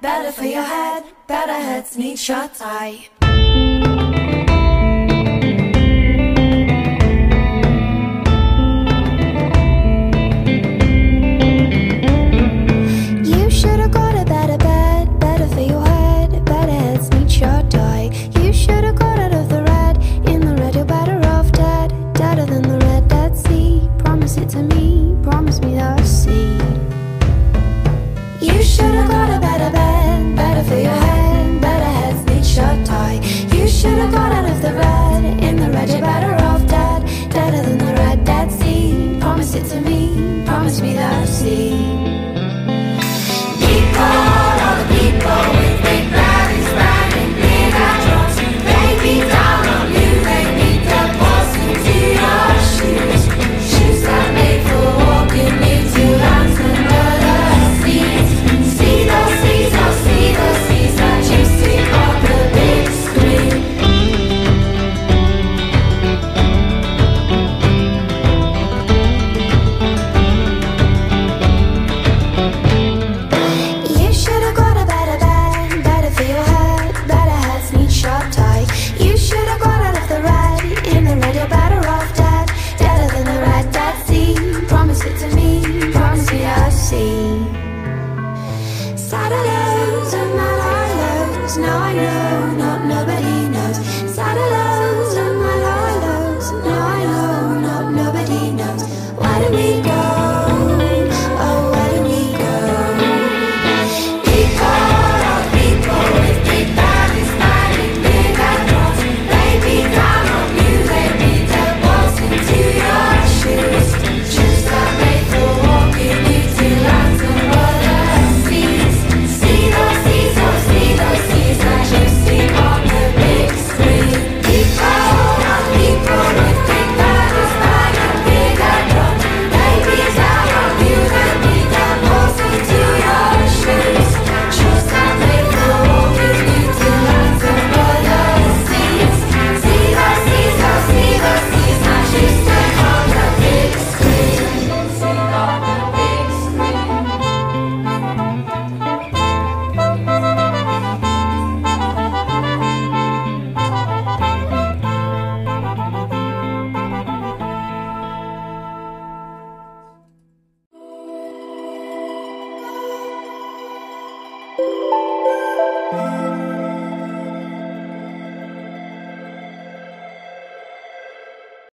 better for your head. Better heads need shut eye. Got better bed, better for your head. Better heads need shut eye. You should've got out of the red. In the red, you're better off dead. Deader than the red Dead Sea. Promise it to me, promise me that see. Cause now I know, not now.